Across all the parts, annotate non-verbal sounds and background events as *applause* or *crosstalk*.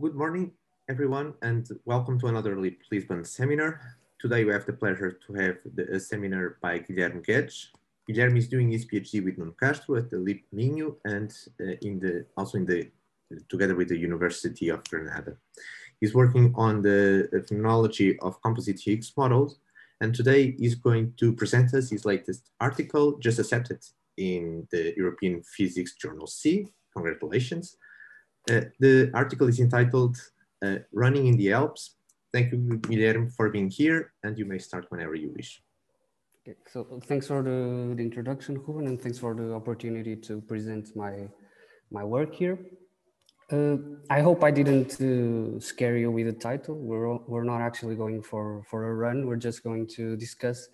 Good morning, everyone, and welcome to another Lisbon seminar. Today we have the pleasure to have the, a seminar by Guilherme Guedes. Guilherme is doing his PhD with Nuno Castro at the LIP Minho and uh, in the also in the together with the University of Granada. He's working on the phenomenology of composite Higgs models, and today he's going to present us his latest article, just accepted in the European Physics Journal C. Congratulations. Uh, the article is entitled uh, Running in the Alps. Thank you, Guilherme, for being here, and you may start whenever you wish. Okay, so thanks for the, the introduction, Ruben, and thanks for the opportunity to present my, my work here. Uh, I hope I didn't uh, scare you with the title. We're, we're not actually going for, for a run. We're just going to discuss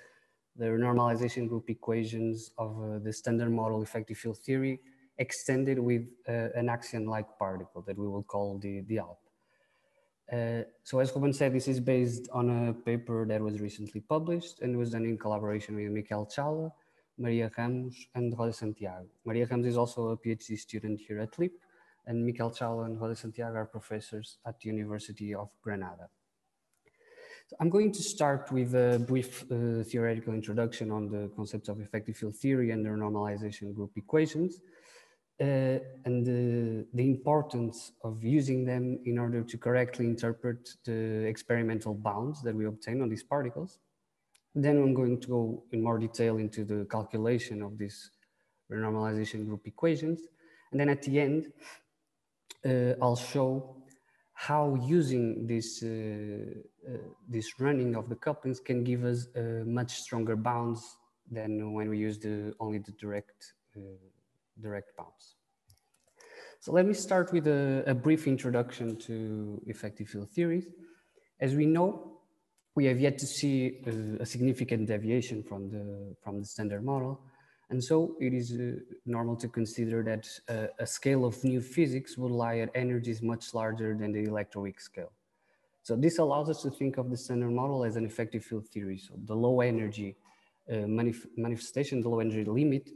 the renormalization group equations of uh, the standard model effective field theory extended with uh, an axion-like particle that we will call the, the ALP. Uh, so as Ruben said, this is based on a paper that was recently published and was done in collaboration with Mikael Chala, Maria Ramos, and José Santiago. Maria Ramos is also a PhD student here at LIP, and Mikael Chala and José Santiago are professors at the University of Granada. So I'm going to start with a brief uh, theoretical introduction on the concepts of effective field theory and their normalization group equations, and the, the, importance of using them in order to correctly interpret the experimental bounds that we obtain on these particles. Then I'm going to go in more detail into the calculation of these renormalization group equations. And then at the end, uh, I'll show how using this, uh, uh this running of the couplings can give us uh, much stronger bounds than when we use the, only the direct uh, direct bounds. So let me start with a, a brief introduction to effective field theories. As we know, we have yet to see a, a significant deviation from the, from the standard model. And so it is uh, normal to consider that uh, a scale of new physics would lie at energies much larger than the electroweak scale. So this allows us to think of the standard model as an effective field theory. So the low energy uh, manif manifestation, the low energy limit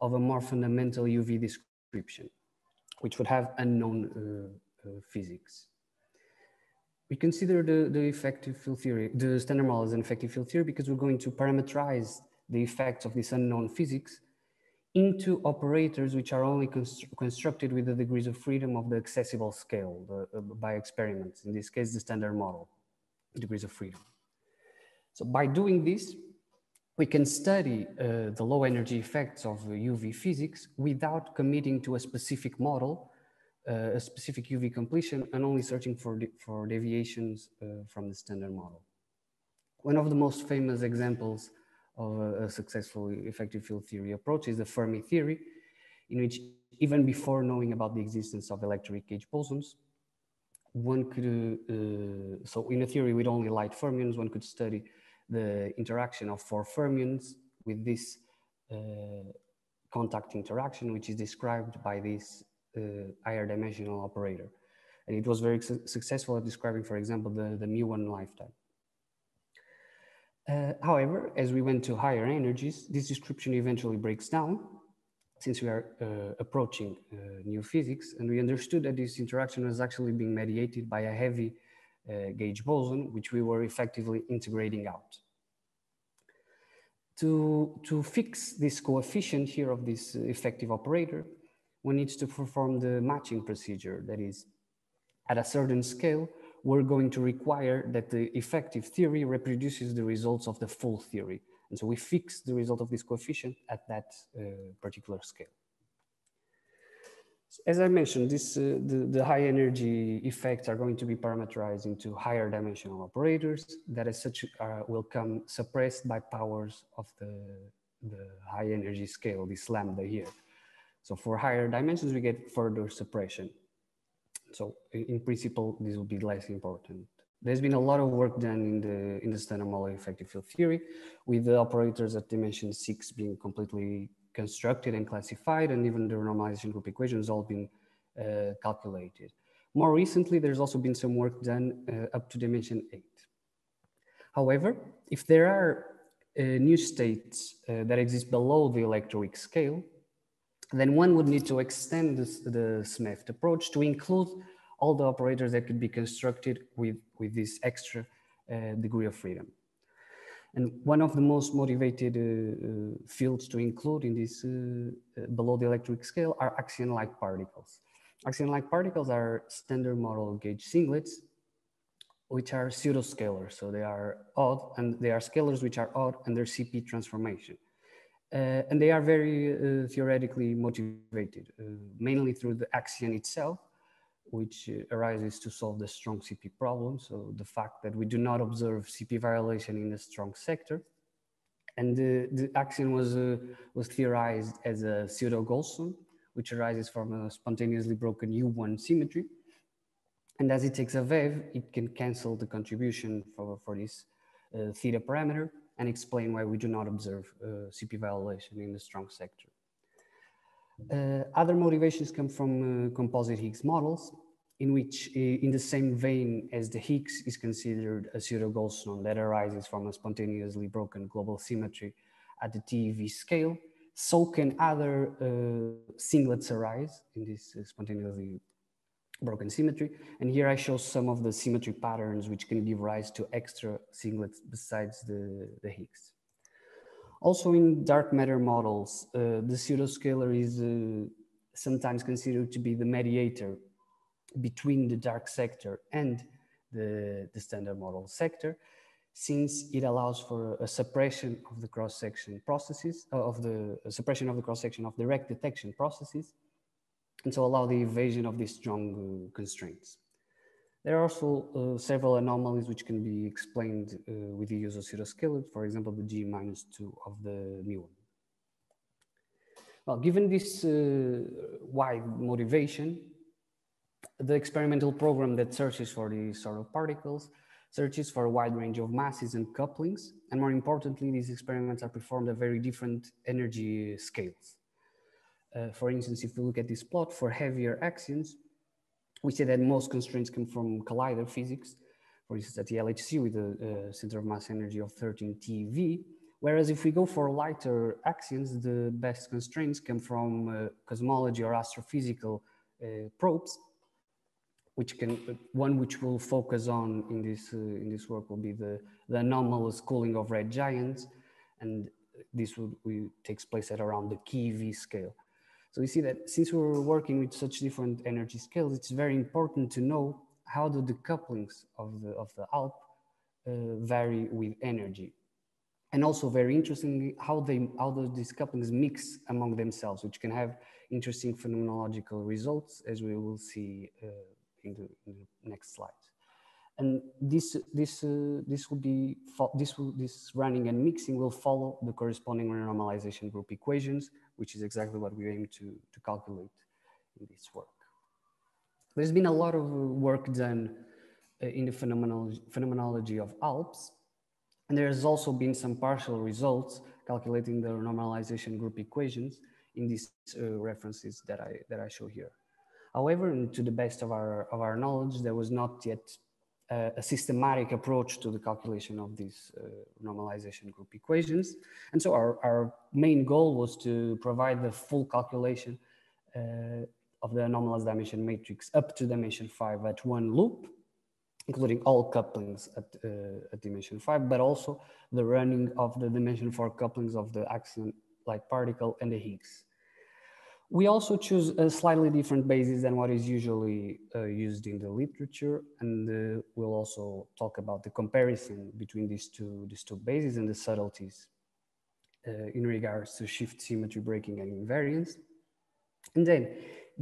of a more fundamental UV description, which would have unknown uh, uh, physics. We consider the, the effective field theory, the standard model as an effective field theory because we're going to parameterize the effects of this unknown physics into operators which are only constru constructed with the degrees of freedom of the accessible scale the, uh, by experiments, in this case, the standard model, degrees of freedom. So by doing this, we can study uh, the low energy effects of UV physics without committing to a specific model, uh, a specific UV completion, and only searching for, for deviations uh, from the standard model. One of the most famous examples of a, a, successful effective field theory approach is the Fermi theory, in which even before knowing about the existence of electroweak gauge bosons, one could, uh, so in a theory with only light fermions, one could study the interaction of four fermions with this uh, contact interaction, which is described by this uh, higher dimensional operator. And it was very su successful at describing, for example, the, the muon lifetime. Uh, however, as we went to higher energies, this description eventually breaks down since we are uh, approaching uh, new physics and we understood that this interaction was actually being mediated by a heavy gauge boson, which we were effectively integrating out. To, to fix this coefficient here of this effective operator, we need to perform the matching procedure. That is, at a certain scale, we're going to require that the effective theory reproduces the results of the full theory. And so we fix the result of this coefficient at that uh, particular scale. As I mentioned, this, uh, the, the high energy effects are going to be parameterized into higher dimensional operators that as such uh, will come suppressed by powers of the, the high energy scale, this lambda here. So for higher dimensions, we get further suppression. So in, in principle, this will be less important. There's been a lot of work done in the, in the standard model effective field theory with the operators at dimension six being completely constructed and classified, and even the renormalization group equations all been uh, calculated. More recently, there's also been some work done uh, up to dimension eight. However, if there are uh, new states uh, that exist below the electroweak scale, then one would need to extend this, the SMEFT approach to include all the operators that could be constructed with, with this extra uh, degree of freedom. And one of the most motivated uh, uh, fields to include in this uh, below the electroweak scale are axion-like particles. Axion-like particles are standard model gauge singlets, which are pseudo-scalars. So they are odd and they are scalars which are odd under CP transformation. Uh, and they are very uh, theoretically motivated, uh, mainly through the axion itself, which uh, arises to solve the strong CP problem. So the fact that we do not observe CP violation in the strong sector. And the, the axion was, uh, was theorized as a pseudo-Goldstone, which arises from a spontaneously broken U1 symmetry. And as it takes a VEV, it can cancel the contribution for, for this uh, theta parameter and explain why we do not observe uh, CP violation in the strong sector. Uh, other motivations come from uh, composite Higgs models, in which, uh, in the same vein as the Higgs is considered a pseudo-Goldstone that arises from a spontaneously broken global symmetry at the TeV scale, so can other uh, singlets arise in this uh, spontaneously broken symmetry. And here I show some of the symmetry patterns which can give rise to extra singlets besides the, the Higgs. Also in dark matter models, uh, the pseudoscalar is uh, sometimes considered to be the mediator between the dark sector and the, the standard model sector, since it allows for a suppression of the cross-section processes, uh, of the suppression of the cross-section of direct detection processes, and so allow the evasion of these strong uh, constraints. There are also uh, several anomalies which can be explained uh, with the use of pseudoscalar, for example, the G minus two of the muon. Well, given this uh, wide motivation, the experimental program that searches for these sort of particles searches for a wide range of masses and couplings. And more importantly, these experiments are performed at very different energy scales. Uh, for instance, if we look at this plot for heavier axions, we see that most constraints come from collider physics, for instance, at the LHC with a uh, center of mass energy of 13 TeV. Whereas if we go for lighter axions, the best constraints come from uh, cosmology or astrophysical uh, probes, which can one which will focus on in this uh, in this work will be the the anomalous cooling of red giants, and this will, will takes place at around the keV scale. So you see that since we're working with such different energy scales, it's very important to know how do the couplings of the, of the ALP uh, vary with energy. And also very interestingly, how, they, how do these couplings mix among themselves, which can have interesting phenomenological results, as we will see uh, in, the, in, the, next slide. And this, this, uh, this will be, this, will, this running and mixing will follow the corresponding renormalization group equations, which is exactly what we aim to, to calculate in this work. There's been a lot of work done uh, in the phenomenology, phenomenology of ALPS, and there has also been some partial results calculating the renormalization group equations in these uh, references that I, that I show here. However, to the best of our, of our knowledge, there was not yet a systematic approach to the calculation of these uh, renormalization group equations. And so our, our main goal was to provide the full calculation uh, of the anomalous dimension matrix up to dimension five at one loop, including all couplings at, uh, at dimension five, but also the running of the dimension four couplings of the axion-like particle and the Higgs. We also choose a slightly different basis than what is usually uh, used in the literature. And uh, we'll also talk about the comparison between these two, these two bases and the subtleties uh, in regards to shift symmetry breaking and invariance. And then,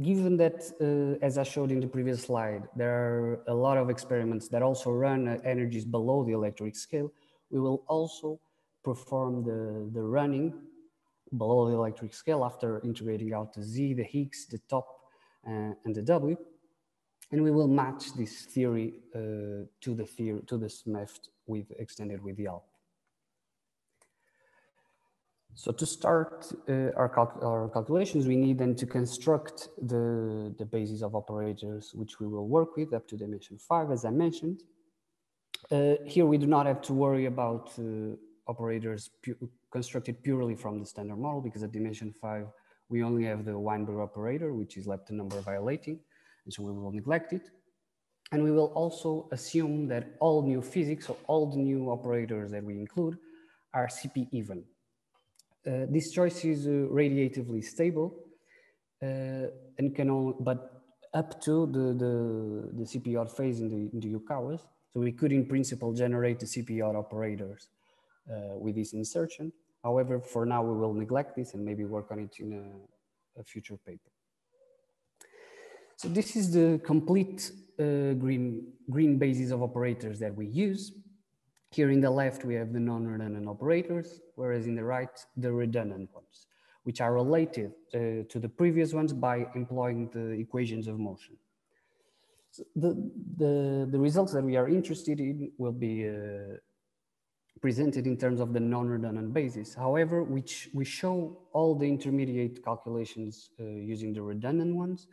given that, uh, as I showed in the previous slide, there are a lot of experiments that also run at energies below the electroweak scale, we will also perform the, the running below the electroweak scale after integrating out the Z, the Higgs, the top, uh, and the W. And we will match this theory uh, to the theory, to this SMEFT with extended with the ALP. So to start uh, our, our, calculations, we need then to construct the, the basis of operators, which we will work with up to dimension five, as I mentioned. Uh, here we do not have to worry about uh, operators constructed purely from the standard model because at dimension five, we only have the Weinberg operator, which is lepton number violating. And so we will neglect it. And we will also assume that all new physics, so all the new operators that we include are CP even. Uh, this choice is uh, radiatively stable uh, and can only, but up to the, the, the CP odd phase in the, in the Yukawas. So we could in principle generate the CP odd operators with this insertion. However, for now we will neglect this and maybe work on it in a, a future paper. So this is the complete uh, green, green basis of operators that we use. Here in the left, we have the non-redundant operators, whereas in the right, the redundant ones, which are related uh, to the previous ones by employing the equations of motion. So the, the, the results that we are interested in will be uh, presented in terms of the non-redundant basis. However, which we show all the intermediate calculations uh, using the redundant ones,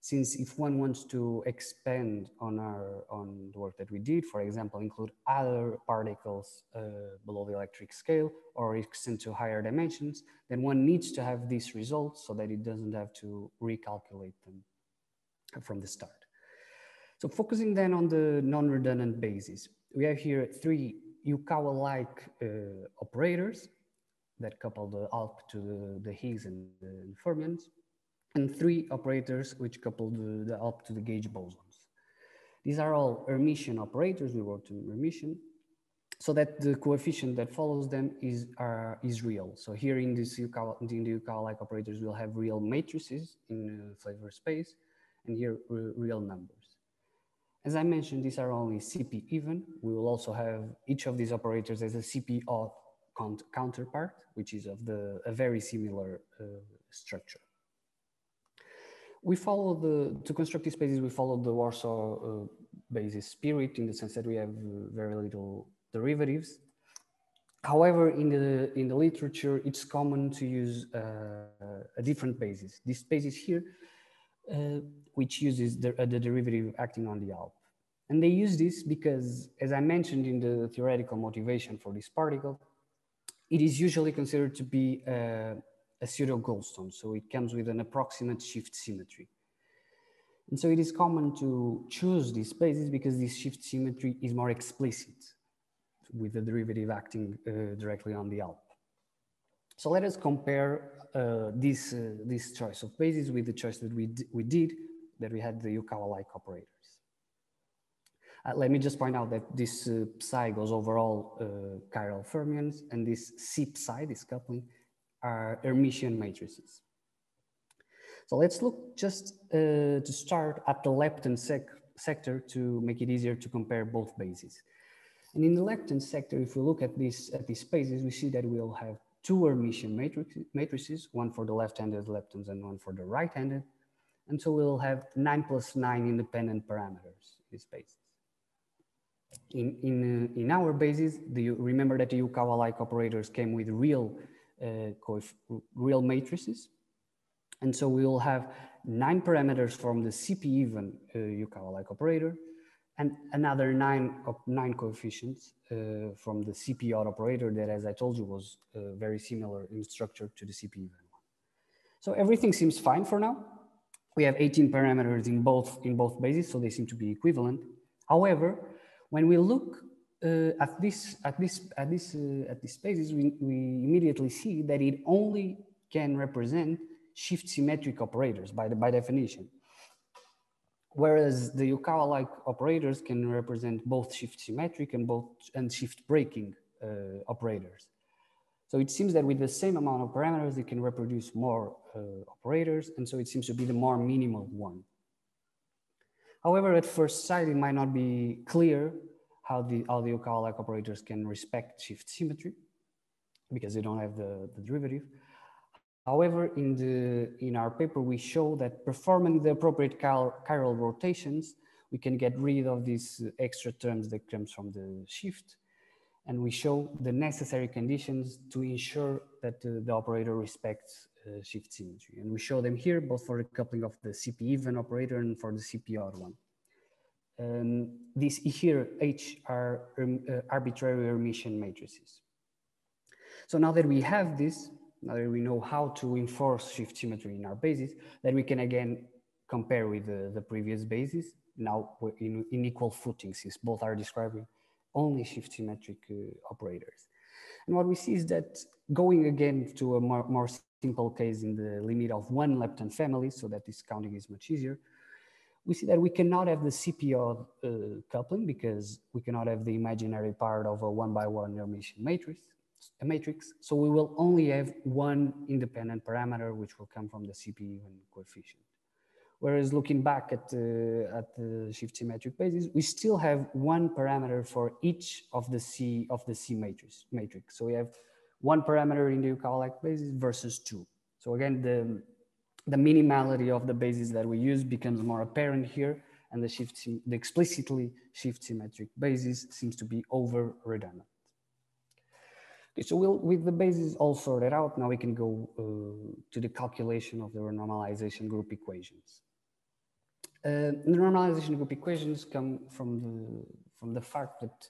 since if one wants to expand on our on the work that we did, for example, include other particles uh, below the electroweak scale or extend to higher dimensions, then one needs to have these results so that it doesn't have to recalculate them from the start. So focusing then on the non-redundant basis, we have here three Yukawa-like uh, operators that couple the ALP to the, the Higgs and the fermions and three operators which couple the, the ALP to the gauge bosons. These are all Hermitian operators, we wrote in Hermitian, so that the coefficient that follows them is, uh, is real. So here in, this Yukawa, in the Yukawa-like operators, we'll have real matrices in uh, flavor space, and here real numbers. As I mentioned, these are only CP even. We will also have each of these operators as a CP odd counterpart, which is of the, a very similar uh, structure we follow the, to construct these spaces, we follow the Warsaw uh, basis spirit in the sense that we have very little derivatives. However, in the, in the literature, it's common to use uh, a different basis. This basis here, uh, which uses the, uh, the derivative acting on the ALP. And they use this because, as I mentioned in the theoretical motivation for this particle, it is usually considered to be uh, a pseudo Goldstone. So it comes with an approximate shift symmetry. And so it is common to choose these spaces because this shift symmetry is more explicit with the derivative acting uh, directly on the ALP. So let us compare uh, this, uh, this choice of bases with the choice that we, we did, that we had the Yukawa-like operators. Uh, let me just point out that this uh, psi goes over all uh, chiral fermions and this C psi, this coupling, are Hermitian matrices. So let's look just uh, to start at the lepton sec sector to make it easier to compare both bases. And in the lepton sector, if we look at, this, at these spaces, we see that we'll have two Hermitian matrices, one for the left-handed leptons and one for the right-handed. And so we'll have nine plus nine independent parameters in spaces. In, in, uh, in our basis, do you remember that the Yukawa-like operators came with real uh, real matrices. And so we will have nine parameters from the CP even uh, Yukawa-like operator and another nine, nine coefficients uh, from the CP odd operator that, as I told you, was uh, very similar in structure to the CP even one. So everything seems fine for now. We have 18 parameters in both, in both bases, so they seem to be equivalent. However, when we look uh, at this at this at this uh, at this spaces, we, we immediately see that it only can represent shift symmetric operators by the by definition. Whereas the Yukawa-like operators can represent both shift symmetric and both and shift breaking uh, operators. So it seems that with the same amount of parameters, it can reproduce more uh, operators, and so it seems to be the more minimal one. However, at first sight, it might not be clear how the, how the Yukawa-like operators can respect shift symmetry because they don't have the, the derivative. However, in, the, in our paper, we show that performing the appropriate chiral rotations, we can get rid of these extra terms that comes from the shift. And we show the necessary conditions to ensure that uh, the operator respects uh, shift symmetry. And we show them here, both for the coupling of the CP even operator and for the CP odd one. Um, these here H are um, uh, arbitrary Hermitian matrices. So now that we have this, now that we know how to enforce shift symmetry in our basis, then we can again compare with the, the previous basis. Now in, in equal footing since both are describing only shift symmetric uh, operators. And what we see is that going again to a more, more simple case in the limit of one lepton family, so that this counting is much easier, we see that we cannot have the CP odd uh, coupling because we cannot have the imaginary part of a one by one Hermitian matrix, a matrix. So we will only have one independent parameter, which will come from the CP coefficient. Whereas looking back at the, at the shift symmetric basis, we still have one parameter for each of the C of the C matrix. matrix. So we have one parameter in the Yukawa-like basis versus two. So again, the, the minimality of the basis that we use becomes more apparent here and the shift, the explicitly shift symmetric basis seems to be over redundant. Okay, so we'll, with the basis all sorted out, now we can go uh, to the calculation of the renormalization group equations. Uh, the renormalization group equations come from the, from the fact that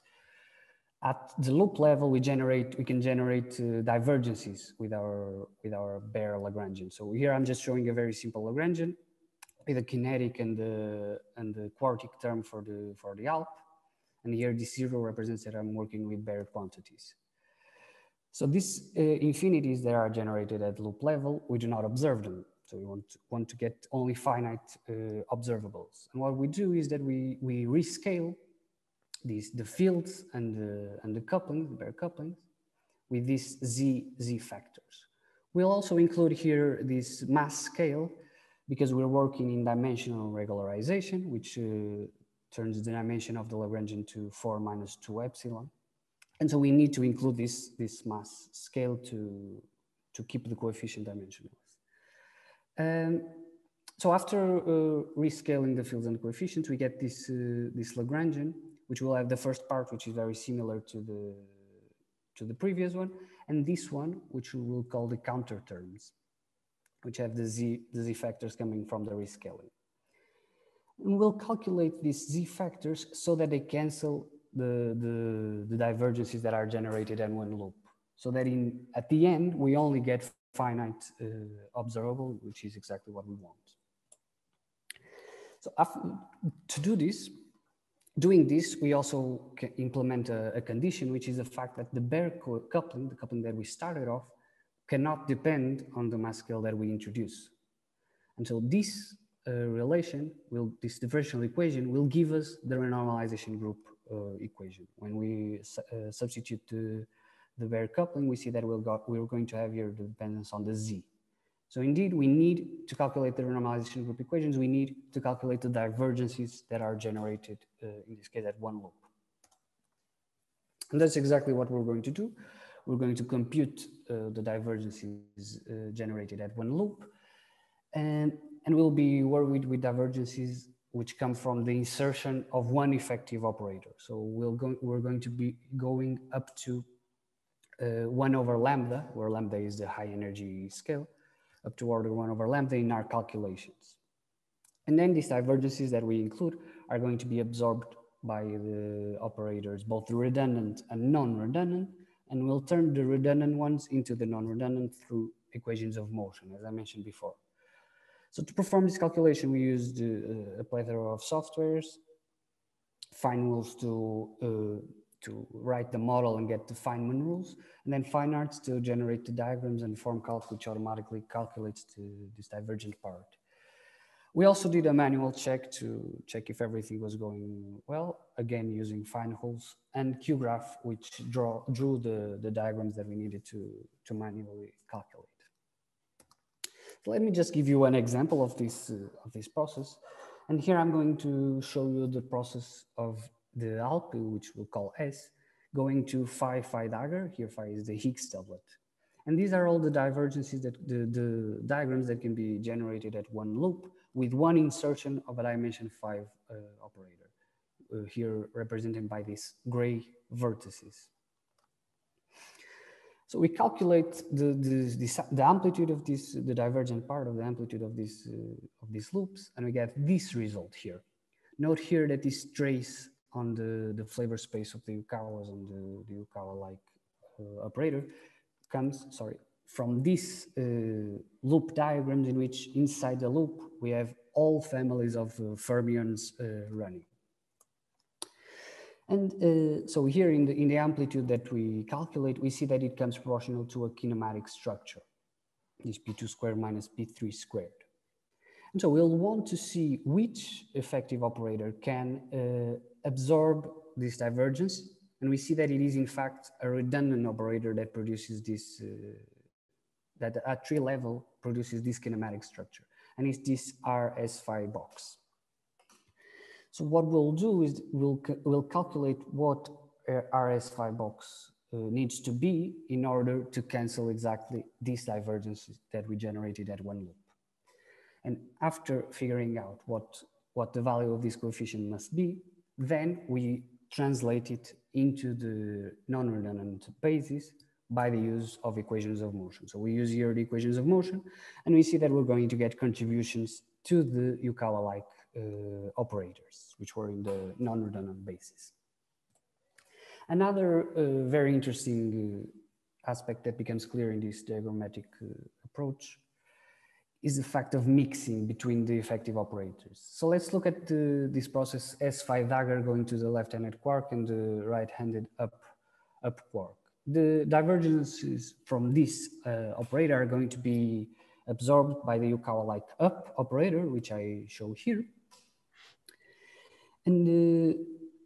at the loop level, we generate, we can generate uh, divergences with our, with our bare Lagrangian. So here I'm just showing a very simple Lagrangian with a kinetic and the, and the quartic term for the, for the ALP. And here this zero represents that I'm working with bare quantities. So these uh, infinities that are generated at loop level, we do not observe them. So we want to, want to get only finite uh, observables. And what we do is that we, we rescale these, the fields and the, and the couplings, the bare couplings, with these z, z factors. We'll also include here this mass scale because we're working in dimensional regularization, which uh, turns the dimension of the Lagrangian to 4 minus 2 epsilon. And so we need to include this, this mass scale to, to keep the coefficient dimensionless. Um, so after uh, rescaling the fields and coefficients, we get this, uh, this Lagrangian, which will have the first part, which is very similar to the, to the previous one, and this one, which we will call the counter terms, which have the z, the z factors coming from the rescaling. And we'll calculate these z factors so that they cancel the, the, the divergences that are generated in one loop. So that in at the end, we only get finite uh, observable, which is exactly what we want. So after, to do this, doing this, we also implement a, a, condition, which is the fact that the bare coupling, the coupling that we started off, cannot depend on the mass scale that we introduce. And so this uh, relation, will, this differential equation will give us the renormalization group equation. When we su uh, substitute the the bare coupling, we see that we'll got, we're going to have here dependence on the z. So indeed, we need to calculate the renormalization group equations. We need to calculate the divergences that are generated, uh, in this case, at one loop. And that's exactly what we're going to do. We're going to compute uh, the divergences uh, generated at one loop. And, and we'll be worried with divergences which come from the insertion of one effective operator. So we'll go, we're going to be going up to uh, 1 over lambda, where lambda is the high energy scale, up to order 1 over lambda in our calculations. And then these divergences that we include are going to be absorbed by the operators, both redundant and non-redundant, and we'll turn the redundant ones into the non-redundant through equations of motion, as I mentioned before. So to perform this calculation, we used uh, a plethora of softwares, FeynRules to uh, to write the model and get the Feynman rules, and then FeynArts to generate the diagrams and FormCalc, which automatically calculates the, this divergent part. We also did a manual check to check if everything was going well, again, using FeynRules and QGRAF, which draw, drew the, the diagrams that we needed to, to manually calculate. Let me just give you an example of this, uh, of this process. And here I'm going to show you the process of the ALP, which we'll call S, going to phi phi dagger. Here phi is the Higgs doublet. And these are all the divergences that the, the diagrams that can be generated at one loop with one insertion of a dimension five uh, operator, uh, here represented by these gray vertices. So we calculate the, the, the, the, amplitude of this, the divergent part of the amplitude of, this, uh, of these loops, and we get this result here. Note here that this trace on the, the flavor space of the Yukawas and the, the Yukawa-like uh, operator comes, sorry, from these uh, loop diagrams in which inside the loop we have all families of uh, fermions uh, running. And uh, so here in the, in the amplitude that we calculate, we see that it comes proportional to a kinematic structure, this P2 squared minus P3 squared. And so we'll want to see which effective operator can uh, absorb this divergence. And we see that it is in fact a redundant operator that produces this, uh, that at tree level produces this kinematic structure. And it's this RS5 box. So what we'll do is we'll, we'll calculate what RS5 box uh, needs to be in order to cancel exactly these divergences that we generated at one loop. And after figuring out what, what the value of this coefficient must be, then we translate it into the non-redundant basis by the use of equations of motion. So we use here the equations of motion, and we see that we're going to get contributions to the Yukawa-like uh, operators, which were in the non-redundant basis. Another uh, very interesting uh, aspect that becomes clear in this diagrammatic uh, approach is the fact of mixing between the effective operators. So let's look at the, this process S phi dagger going to the left-handed quark and the right-handed up, up quark. The divergences from this uh, operator are going to be absorbed by the Yukawa-like up operator, which I show here. And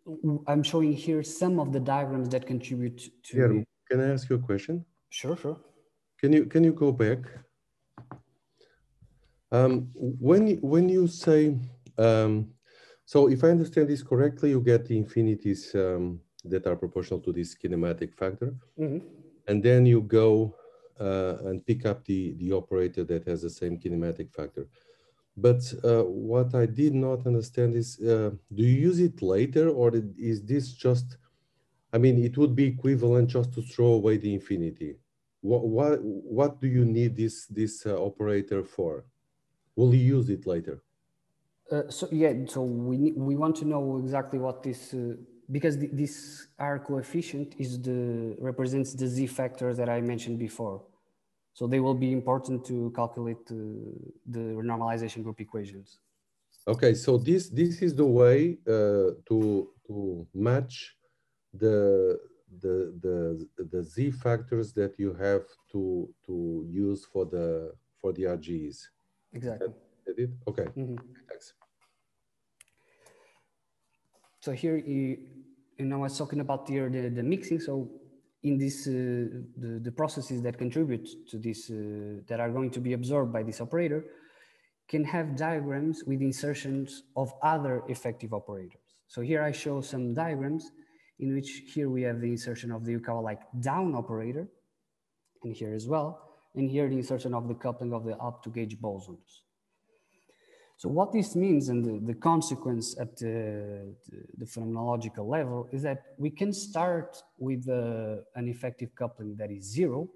uh, I'm showing here some of the diagrams that contribute to. Yeah, can I ask you a question? Sure, sure. Can you can you go back? Um, when when you say um, so, if I understand this correctly, you get the infinities um, that are proportional to this kinematic factor, mm -hmm. and then you go uh, and pick up the the operator that has the same kinematic factor. But uh, what I did not understand is, uh, do you use it later or is this just, I mean, it would be equivalent just to throw away the infinity. What, what, what do you need this, this uh, operator for? Will you use it later? Uh, so yeah, so we, we want to know exactly what this, uh, because th this R coefficient is the, represents the Z factor that I mentioned before. So they will be important to calculate the, the renormalization group equations. Okay, so this this is the way uh, to to match the the the the z factors that you have to to use for the for the RGEs. Exactly. That it? Okay. Mm -hmm. Thanks. So here you you know I was talking about here the, the mixing. So in this, uh, the, the processes that contribute to this, uh, that are going to be absorbed by this operator, can have diagrams with insertions of other effective operators. So here I show some diagrams in which here we have the insertion of the Yukawa-like down operator, and here as well, and here the insertion of the coupling of the up to gauge bosons. So what this means and the, the consequence at the, the, phenomenological level is that we can start with uh, an effective coupling that is zero.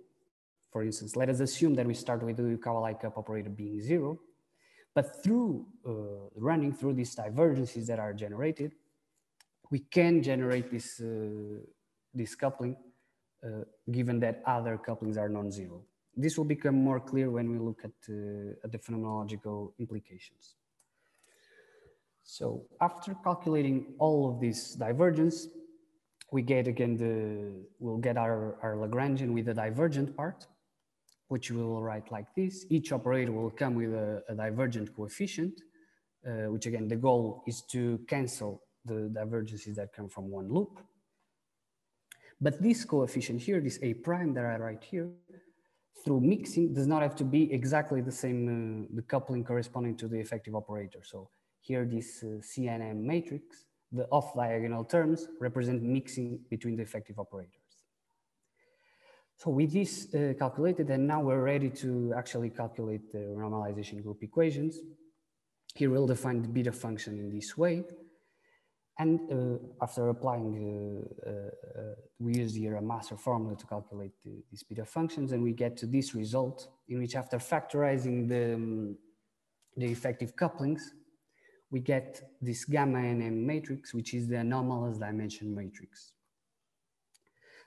For instance, let us assume that we start with the Yukawa-like up operator being zero, but through uh, running through these divergences that are generated, we can generate this, uh, this coupling uh, given that other couplings are non-zero this will become more clear when we look at, uh, at the phenomenological implications. So after calculating all of this divergence, we get again the, we'll get our, our Lagrangian with the divergent part, which we will write like this. Each operator will come with a, a divergent coefficient, uh, which again, the goal is to cancel the divergences that come from one loop. But this coefficient here, this A prime that I write here, through mixing does not have to be exactly the same, uh, the coupling corresponding to the effective operator. So here this uh, CNM matrix, the off diagonal terms represent mixing between the effective operators. So with this uh, calculated, and now we're ready to actually calculate the renormalization group equations. Here we'll define the beta function in this way. And uh, after applying, uh, uh, we use here a master formula to calculate the, these beta functions, and we get to this result in which after factorizing the, um, the effective couplings, we get this gamma NM matrix, which is the anomalous dimension matrix.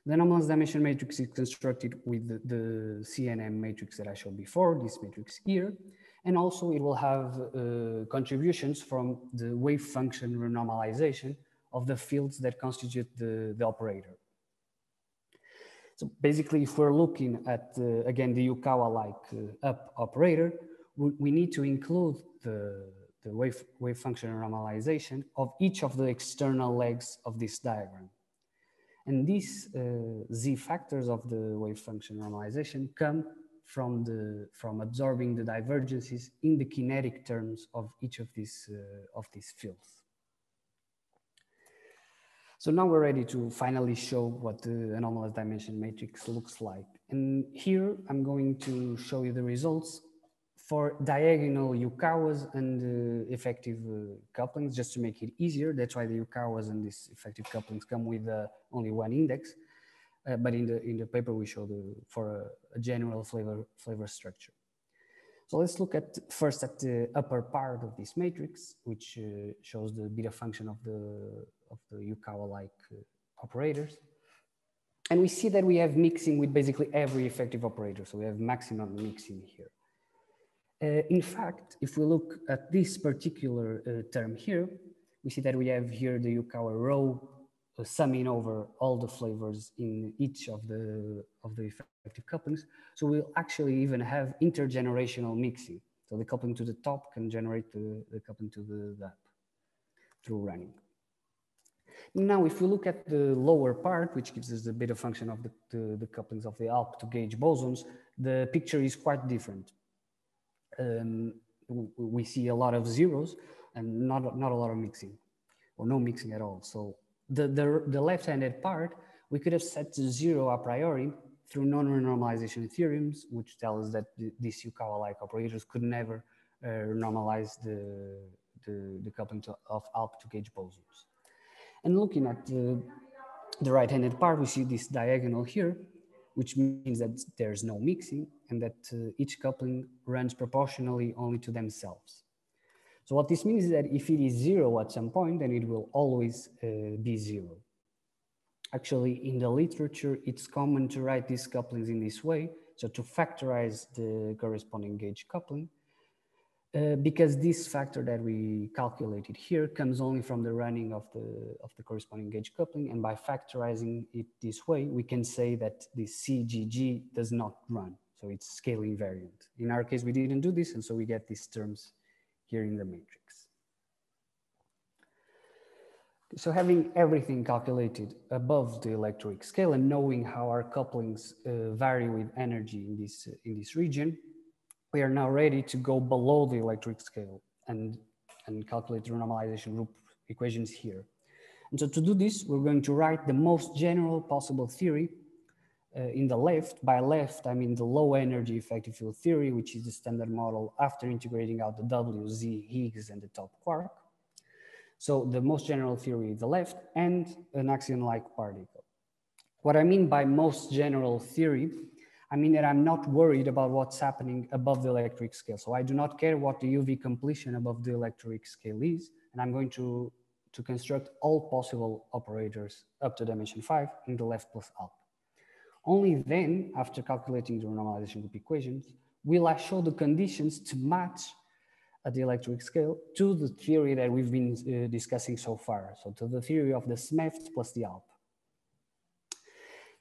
The anomalous dimension matrix is constructed with the, the CNM matrix that I showed before, this matrix here. And also it will have uh, contributions from the wave function renormalization of the fields that constitute the, the operator. So basically, if we're looking at, uh, again, the Yukawa-like uh, up operator, we, we, need to include the, the wave, wave function renormalization of each of the external legs of this diagram. And these uh, z factors of the wave function renormalization come from, the, from absorbing the divergences in the kinetic terms of each of these, uh, of these fields. So now we're ready to finally show what the anomalous dimension matrix looks like. And here I'm going to show you the results for diagonal Yukawas and uh, effective uh, couplings, just to make it easier. That's why the Yukawas and these effective couplings come with uh, only one index. Uh, but in the in the paper we show the for a, a, general flavor flavor structure. So let's look at first at the upper part of this matrix, which uh, shows the beta function of the of the Yukawa-like uh, operators. And we see that we have mixing with basically every effective operator. So we have maximum mixing here. Uh, in fact, if we look at this particular uh, term here, we see that we have here the Yukawa uh, summing over all the flavors in each of the, of the effective couplings. So we'll actually even have intergenerational mixing. So the coupling to the top can generate the, the coupling to the, the through running. Now, if we look at the lower part, which gives us the beta function of the, the, the couplings of the ALP to gauge bosons, the picture is quite different um, we see a lot of zeros and not, not a lot of mixing or no mixing at all. So the, the, the left-handed part, we could have set to zero a priori through non-renormalization theorems, which tell us that these Yukawa-like operators could never uh, normalize the, the, the coupling to, of ALP to gauge bosons. And looking at the, the right-handed part, we see this diagonal here, which means that there's no mixing and that uh, each coupling runs proportionally only to themselves. So what this means is that if it is zero at some point, then it will always uh, be zero. Actually, in the literature, it's common to write these couplings in this way. So to factorize the corresponding gauge coupling, uh, because this factor that we calculated here comes only from the running of the, of the corresponding gauge coupling. And by factorizing it this way, we can say that the CGG does not run. So it's scale invariant. In our case, we didn't do this. And so we get these terms here in the matrix. So having everything calculated above the electroweak scale and knowing how our couplings uh, vary with energy in this, uh, in this region, we are now ready to go below the electroweak scale and, and calculate the renormalization group equations here. And so to do this, we're going to write the most general possible theory uh, in the left. By left, I mean the low energy effective field theory, which is the standard model after integrating out the W, Z, Higgs, and the top quark. So the most general theory is the left and an axion-like particle. What I mean by most general theory I mean that I'm not worried about what's happening above the electroweak scale. So I do not care what the UV completion above the electroweak scale is, and I'm going to, to construct all possible operators up to dimension five in the left plus ALP. Only then, after calculating the renormalization group equations, will I show the conditions to match at the electroweak scale to the theory that we've been uh, discussing so far. So to the theory of the SMEFT plus the ALP.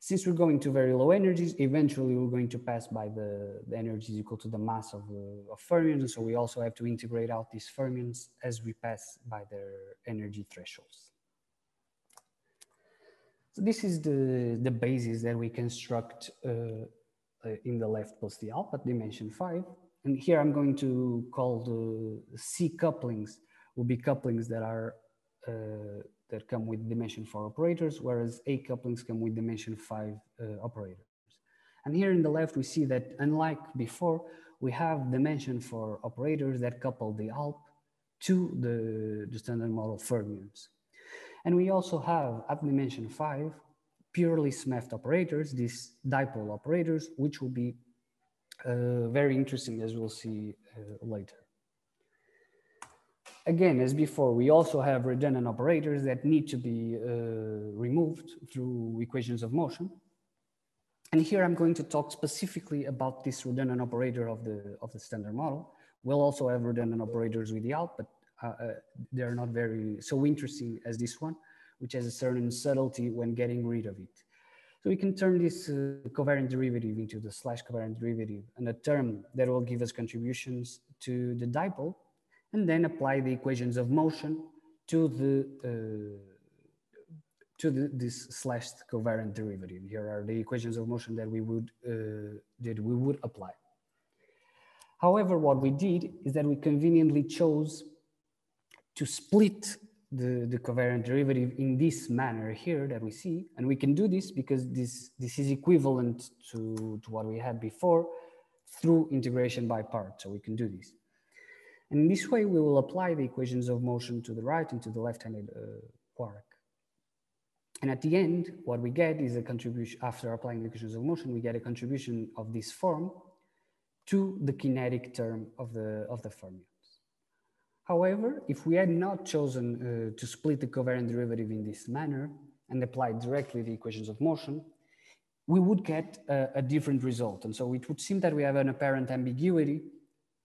Since we're going to very low energies, eventually we're going to pass by the, the energies equal to the mass of, uh, of fermions. So we also have to integrate out these fermions as we pass by their energy thresholds. So this is the, the basis that we construct uh, uh, in the left plus the ALP dimension five. And here I'm going to call the C couplings will be couplings that are uh, that come with dimension four operators, whereas A couplings come with dimension five uh, operators. And here in the left, we see that unlike before, we have dimension four operators that couple the ALP to the, the standard model fermions. And we also have at dimension five, purely SMEFT operators, these dipole operators, which will be uh, very interesting as we'll see uh, later. again, as before, we also have redundant operators that need to be uh, removed through equations of motion. And here I'm going to talk specifically about this redundant operator of the, of the standard model. We'll also have redundant operators with the ALP, but uh, uh, they're not very so interesting as this one, which has a certain subtlety when getting rid of it. So we can turn this uh, covariant derivative into the slash covariant derivative and a term that will give us contributions to the dipole and then apply the equations of motion to the to the, this slash covariant derivative. Here are the equations of motion that we would uh, that we would apply. However, what we did is that we conveniently chose to split the, the covariant derivative in this manner here that we see. And we can do this because this, this is equivalent to, to what we had before through integration by parts. So we can do this. And in this way, we will apply the equations of motion to the right and to the left-handed uh, quark. And at the end, what we get is a contribution, after applying the equations of motion, we get a contribution of this form to the kinetic term of the, of the fermions. However, if we had not chosen uh, to split the covariant derivative in this manner and apply directly the equations of motion, we would get a, a different result. And so it would seem that we have an apparent ambiguity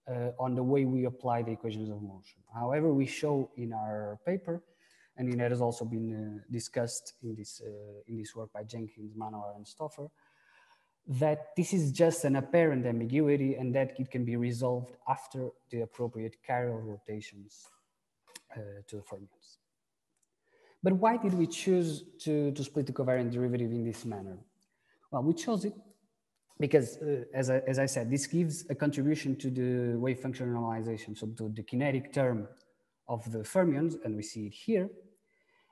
uh, on the way we apply the equations of motion. However, we show in our paper, and it has also been uh, discussed in this, uh, in this work by Jenkins, Manohar, and Stoffer, that this is just an apparent ambiguity and that it can be resolved after the appropriate chiral rotations uh, to the fermions. But why did we choose to, to split the covariant derivative in this manner? Well, we chose it because, uh, as, I, as I said, this gives a contribution to the wave function normalization, so to the kinetic term of the fermions, and we see it here.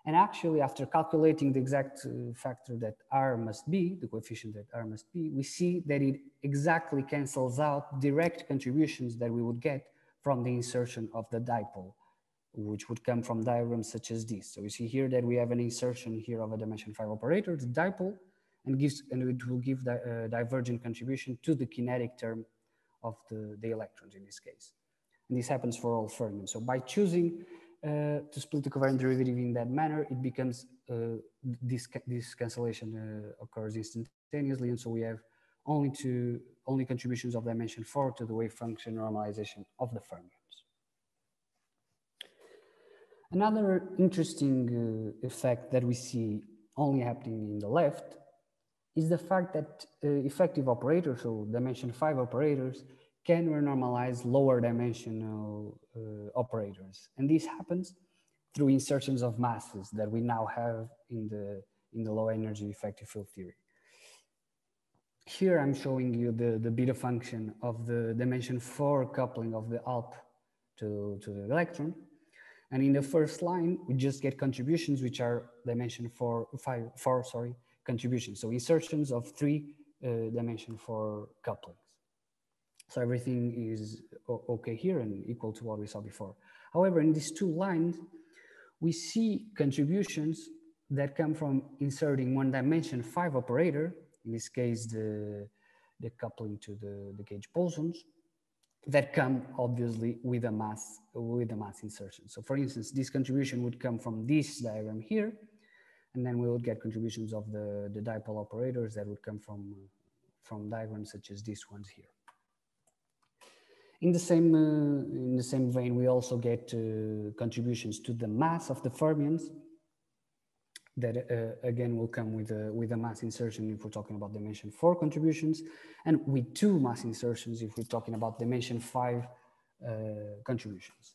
And actually, after calculating the exact uh, factor that R must be, the coefficient that R must be, we see that it exactly cancels out direct contributions that we would get from the insertion of the dipole, which would come from diagrams such as this. So we see here that we have an insertion here of a dimension five operator, the dipole, and gives and it will give the uh, divergent contribution to the kinetic term of the, the electrons in this case. And this happens for all fermions. So by choosing uh, to split the covariant derivative in that manner, it becomes uh, this this cancellation uh, occurs instantaneously, and so we have only two only contributions of dimension four to the wave function normalization of the fermions. Another interesting effect that we see only happening in the LEFT is the fact that effective operators, so dimension five operators, can renormalize lower dimensional uh, operators. And this happens through insertions of masses that we now have in the, in the low energy effective field theory. Here I'm showing you the, the beta function of the dimension four coupling of the ALP to, to the electron. And in the first line, we just get contributions, which are dimension four, five, four, sorry, contributions. So insertions of three uh, dimension four couplings. So everything is okay here and equal to what we saw before. However, in these two lines, we see contributions that come from inserting one dimension five operator, in this case, the, the coupling to the, the gauge bosons, that come obviously with a mass, with a mass insertion. So for instance, this contribution would come from this diagram here, and then we would get contributions of the, the dipole operators that would come from, from diagrams such as these ones here. In the same, uh, in the same vein, we also get uh, contributions to the mass of the fermions that uh, again will come with a, with a mass insertion if we're talking about dimension four contributions and with two mass insertions if we're talking about dimension five uh, contributions.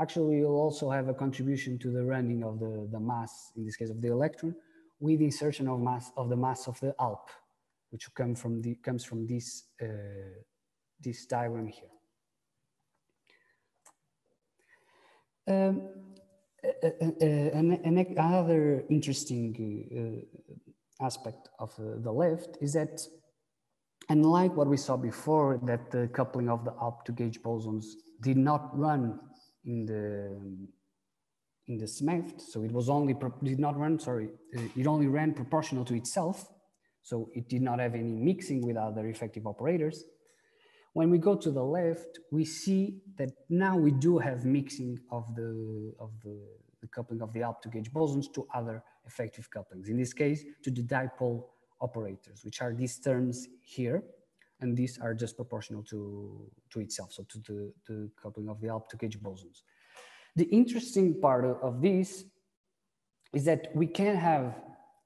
Actually, you'll also have a contribution to the running of the, the mass, in this case of the electron, with insertion of mass of the mass of the ALP, which come from the, comes from this, uh, this diagram here. Um, another interesting uh, aspect of uh, the LEFT is that unlike what we saw before, that the coupling of the ALP to gauge bosons did not run in the in the SMEFT, so it was only did not run. Sorry, uh, it only ran proportional to itself, so it did not have any mixing with other effective operators. When we go to the LEFT, we see that now we do have mixing of the, of the, the coupling of the ALP to gauge bosons to other effective couplings. In this case, to the dipole operators, which are these terms here. And these are just proportional to, to itself, so to the, the coupling of the ALP to gauge bosons. The interesting part of this is that we can have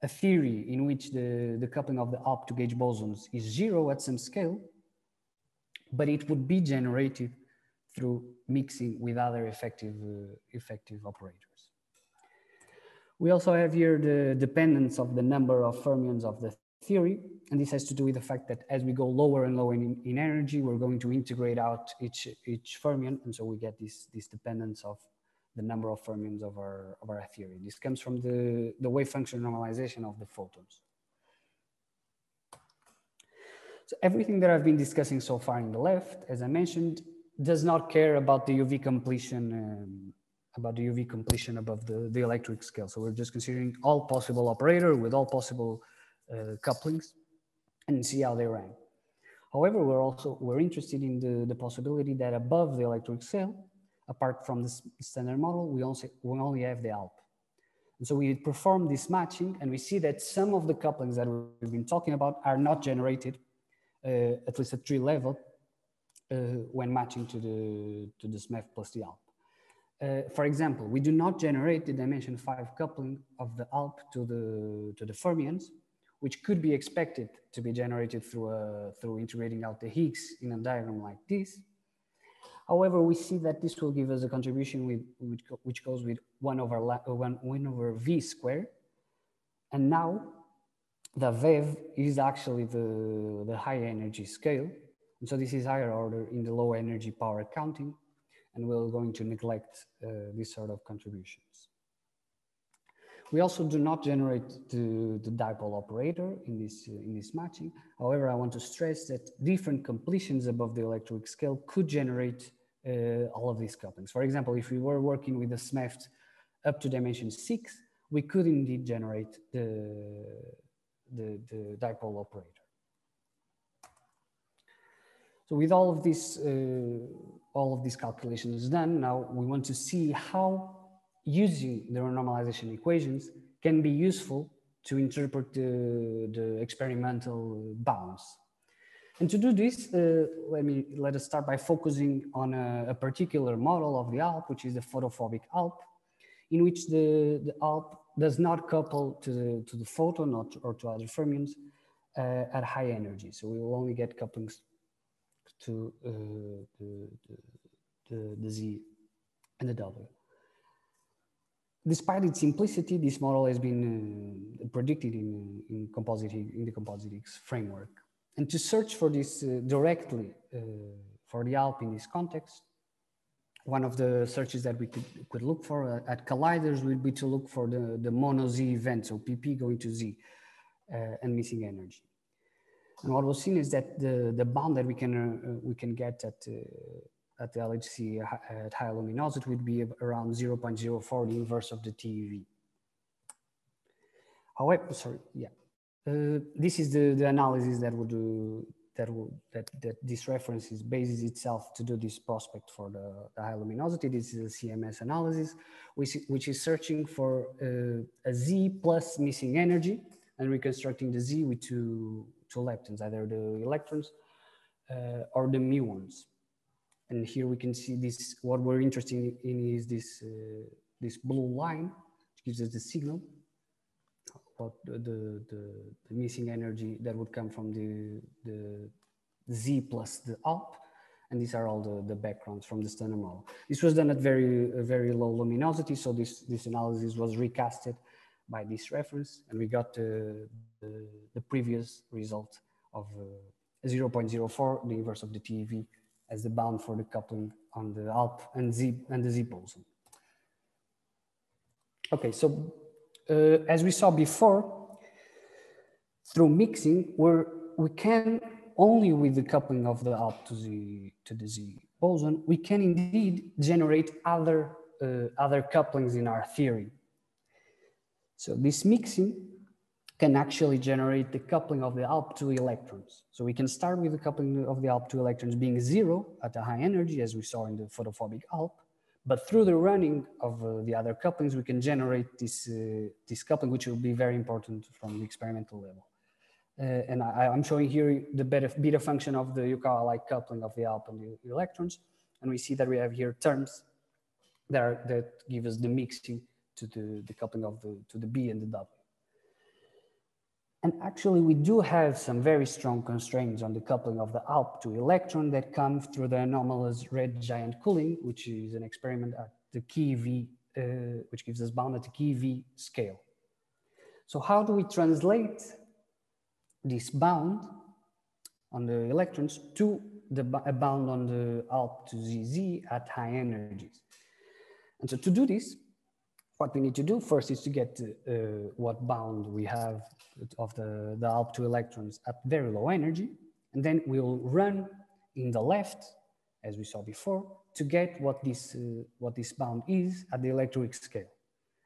a theory in which the, the coupling of the ALP to gauge bosons is zero at some scale, but it would be generated through mixing with other effective, uh, effective operators. We also have here the dependence of the number of fermions of the theory, and this has to do with the fact that as we go lower and lower in, in energy, we're going to integrate out each, each fermion, and so we get this, this dependence of the number of fermions of our, of our theory. This comes from the, the wave function normalization of the photons. So everything that I've been discussing so far in the LEFT, as I mentioned, does not care about the UV completion, um, about the UV completion above the, the electroweak scale. So we're just considering all possible operator with all possible uh, couplings and see how they rank. However, we're also, we're interested in the, the possibility that above the electroweak scale, apart from the standard model, we, also, we only have the ALP. And so we perform this matching and we see that some of the couplings that we've been talking about are not generated, at least at tree level, uh, when matching to the, to the SMEFT plus the ALP. Uh, for example, we do not generate the dimension five coupling of the ALP to the, to the fermions, which could be expected to be generated through, a, through integrating out the Higgs in a diagram like this. However, we see that this will give us a contribution with, which, which goes with one over, uh, one, one over V squared. And now the VEV is actually the, the high energy scale. And so this is higher order in the low energy power counting. And we're going to neglect uh, this sort of contributions. We also do not generate the, the dipole operator in this, uh, in this matching. However, I want to stress that different completions above the electroweak scale could generate uh, all of these couplings. For example, if we were working with a SMEFT up to dimension six, we could indeed generate the, the, the dipole operator. So with all of this, uh, all of these calculations done, now we want to see how using the renormalization equations can be useful to interpret the, the experimental bounds. And to do this, uh, let me let us start by focusing on a, a, particular model of the ALP, which is the photophobic ALP, in which the, the ALP does not couple to the, to the photon or to, or to other fermions uh, at high energy. So we will only get couplings to uh, the, the, the, Z and the W. Despite its simplicity, this model has been uh, predicted in, in, composite, in the composite Higgs framework. And to search for this uh, directly uh, for the ALP in this context, one of the searches that we could, could look for uh, at colliders would be to look for the, the mono Z event, so PP going to Z uh, and missing energy. And what was seen is that the, the bound that we can, uh, we can get at at the LHC at high luminosity would be around 0.04, the inverse of the TeV. However, sorry, yeah. Uh, this is the, the analysis that would that will that, that this reference is bases itself to do this prospect for the, the high luminosity. This is a CMS analysis, which, which is searching for uh, a Z plus missing energy and reconstructing the Z with two, two leptons, either the electrons uh, or the muons. And here we can see this, what we're interested in is this, uh, this blue line, which gives us the signal about the, the, the, missing energy that would come from the, the Z plus the ALP. And these are all the, the backgrounds from the standard model. This was done at very, very low luminosity. So this, this analysis was recasted by this reference. And we got the, the, the previous result of uh, 0.04, the inverse of the TeV as the bound for the coupling on the ALP and Z and the Z boson. Okay, so as we saw before, through mixing, where we can only with the coupling of the ALP to the to the Z boson, we can indeed generate other uh, other couplings in our theory. So this mixing can actually generate the coupling of the ALP2 electrons. So we can start with the coupling of the ALP2 electrons being zero at a high energy, as we saw in the photophobic ALP. But through the running of uh, the other couplings, we can generate this, uh, this coupling, which will be very important from the experimental level. Uh, and I, am showing here the beta, beta function of the Yukawa-like coupling of the ALP and the electrons. And we see that we have here terms that, are, that give us the mixing to the, the coupling of the, to the B and the W. And actually, we do have some very strong constraints on the coupling of the ALP to electron that come through the anomalous red giant cooling, which is an experiment at the keV, uh, which gives us bound at the keV scale. So how do we translate this bound on the electrons to the bound on the ALP to ZZ at high energies? And so to do this, what we need to do first is to get uh, what bound we have of the, the ALP2 electrons at very low energy. And then we'll run in the LEFT, as we saw before, to get what this, uh, what this bound is at the electroweak scale.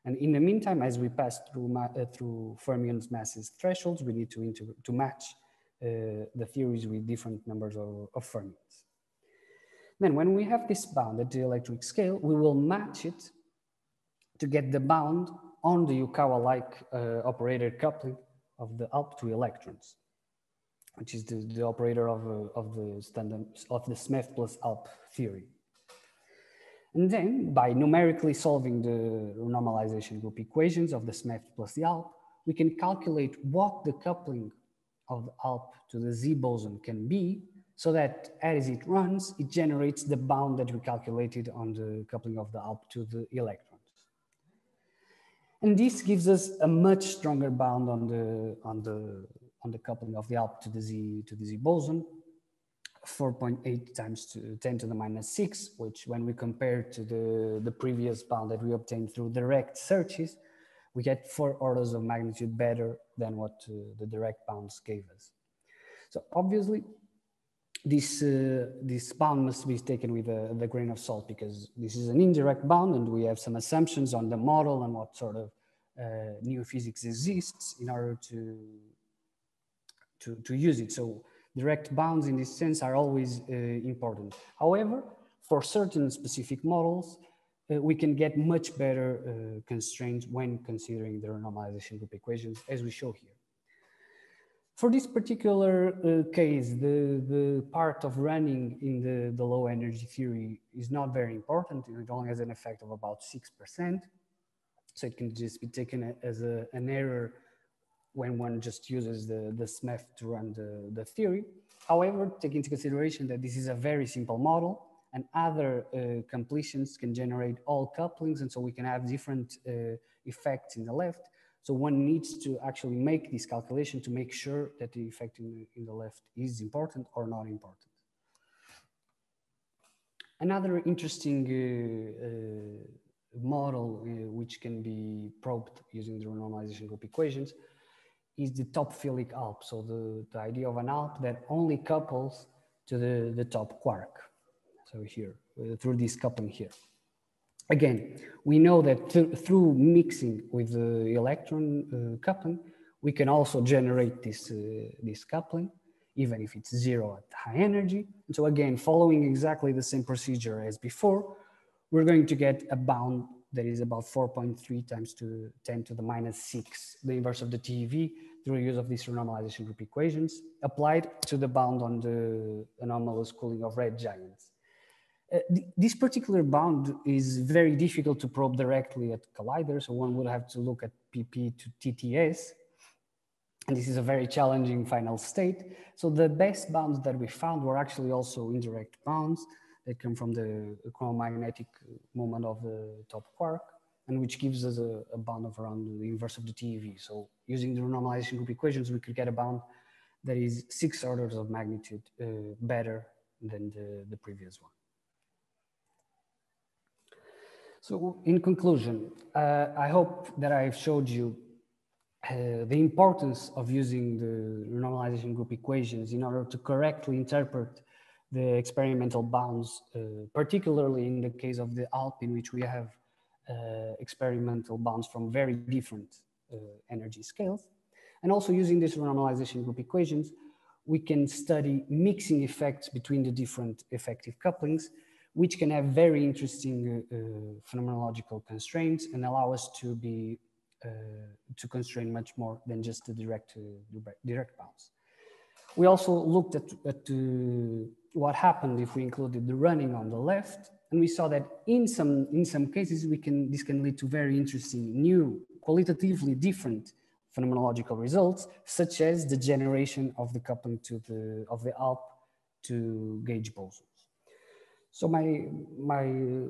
And in the meantime, as we pass through, uh, through fermions masses thresholds, we need to, to match uh, the theories with different numbers of, of fermions. Then when we have this bound at the electroweak scale, we will match it to get the bound on the Yukawa-like uh, operator coupling of the ALP2 electrons, which is the, the operator of, uh, of the standard of the SMEFT plus ALP theory. And then by numerically solving the renormalization group equations of the SMEFT plus the ALP, we can calculate what the coupling of the ALP to the Z boson can be so that as it runs, it generates the bound that we calculated on the coupling of the ALP to the electron. And this gives us a much stronger bound on the, on the, on the coupling of the ALP to the Z, to the Z boson, 4.8 times to 10 to the minus 6, which when we compare to the, the previous bound that we obtained through direct searches, we get four orders of magnitude better than what uh, the direct bounds gave us. So obviously, this, uh, this bound must be taken with a, the grain of salt because this is an indirect bound and we have some assumptions on the model and what sort of uh, new physics exists in order to, to, to use it. So direct bounds in this sense are always uh, important. However, for certain specific models, uh, we can get much better uh, constraints when considering the renormalization group equations as we show here. For this particular uh, case, the, the part of running in the, the low energy theory is not very important. It only has an effect of about 6%. So it can just be taken as a, an error when one just uses the, the SMEFT to run the, the theory. However, take into consideration that this is a very simple model and other uh, completions can generate all couplings. And so we can have different uh, effects in the LEFT. So one needs to actually make this calculation to make sure that the effect in the, in the LEFT is important or not important. Another interesting uh, uh, model uh, which can be probed using the renormalization group equations is the top philic ALP. So the, the idea of an ALP that only couples to the, the top quark. So here, uh, through this coupling here. Again, we know that th through mixing with the electron uh, coupling, we can also generate this, uh, this coupling, even if it's zero at high energy. And so again, following exactly the same procedure as before, we're going to get a bound that is about 4.3 times to 10 to the minus 6, the inverse of the TeV, through use of these renormalization group equations, applied to the bound on the anomalous cooling of red giants. Uh, th this particular bound is very difficult to probe directly at collider, so one would have to look at PP to TTS. And this is a very challenging final state. So the best bounds that we found were actually also indirect bounds that come from the chromomagnetic moment of the top quark, and which gives us a, a bound of around the inverse of the TeV. So using the renormalization group equations, we could get a bound that is six orders of magnitude uh, better than the, the previous one. So in conclusion, uh, I hope that I've showed you uh, the importance of using the renormalization group equations in order to correctly interpret the experimental bounds, uh, particularly in the case of the ALP in which we have uh, experimental bounds from very different uh, energy scales. And also using this renormalization group equations, we can study mixing effects between the different effective couplings, which can have very interesting uh, uh, phenomenological constraints and allow us to be uh, to constrain much more than just the direct uh, direct bounds. We also looked at, at uh, what happened if we included the running on the LEFT, and we saw that in some in some cases we can this can lead to very interesting new qualitatively different phenomenological results, such as the generation of the coupling to the, of the ALP to gauge bosons. So my, my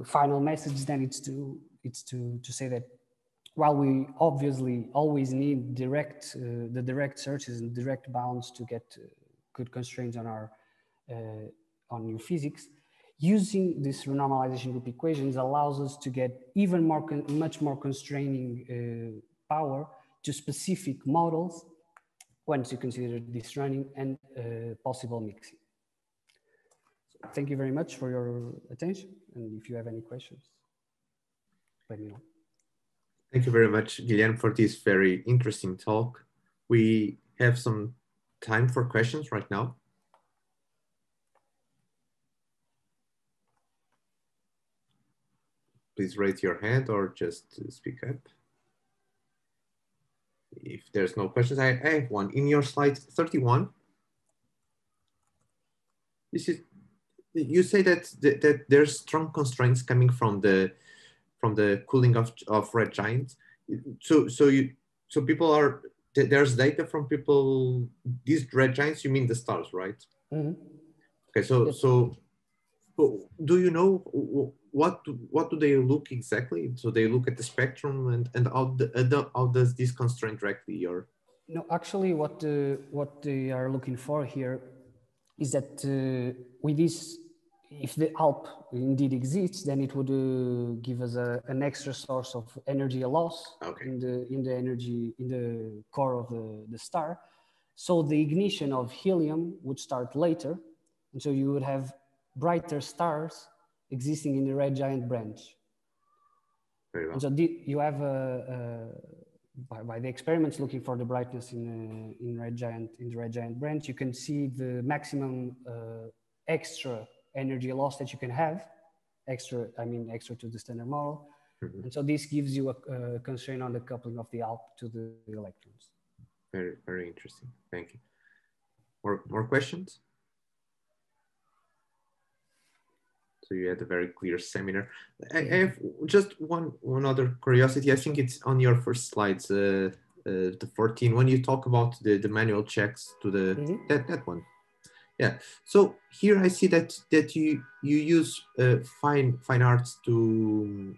final message then is to, it's to, to say that while we obviously always need direct, uh, the direct searches and direct bounds to get uh, good constraints on our, uh, on new physics, using this renormalization group equations allows us to get even more, much more constraining uh, power to specific models once you consider this running and uh, possible mixing. Thank you very much for your attention. And if you have any questions, let me know. Thank you very much, Guilherme, for this very interesting talk. We have some time for questions right now. Please raise your hand or just speak up if there's no questions, I, I have one. In your slide 31, this is you say that, that, that there's strong constraints coming from the from the cooling of, of red giants. So so you so people are there's data from people these red giants. You mean the stars, right? Mm -hmm. Okay, so yes. so do you know what what do they look exactly? So they look at the spectrum and and how the, how does this constrain directly or? No, actually, what uh, what they are looking for here is that uh, with this, if the ALP indeed exists, then it would uh, give us a, an extra source of energy loss okay. in the in the energy in the core of the, the star. So the ignition of helium would start later, and so you would have brighter stars existing in the red giant branch. Very well. And so the, you have a, a, by, by, the experiments looking for the brightness in uh, in red giant in the red giant branch, you can see the maximum uh, extra energy loss that you can have, extra I mean extra to the standard model, mm -hmm. and so this gives you a, a, constraint on the coupling of the ALP to the electrons. Very very interesting. Thank you. More more questions? So you had a very clear seminar. I, I have just one one other curiosity. I think it's on your first slides, uh, uh, the 14, when you talk about the, the manual checks to the mm -hmm. that that one. Yeah. So here I see that that you you use uh, fine FeynArts to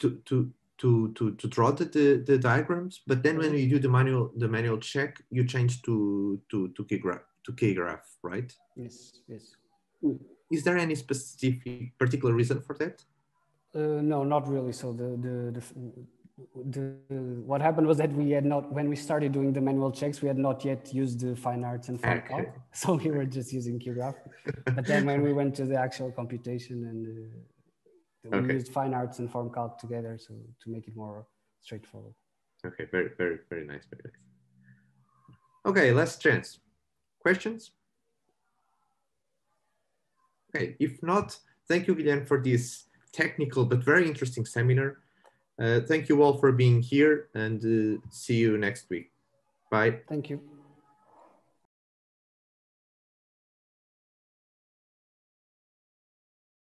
to to to to to draw the, the, the diagrams, but then when mm-hmm. you do the manual the manual check, you change to to to QGRAF to QGRAF, right? Yes. Yes. Is there any specific particular reason for that? Uh, no, not really. So the, the, the, the, what happened was that we had not, when we started doing the manual checks, we had not yet used the FeynArts and fine okay. *laughs* So we were just using QGRAF. *laughs* but then when we went to the actual computation and uh, we okay. used FeynArts and FormCalc together so to make it more straightforward. Okay, very, very, very nice, very nice. Okay, last chance. Questions? Okay, if not, thank you, Guilherme, for this technical but very interesting seminar. Uh, thank you all for being here and uh, see you next week. Bye. Thank you.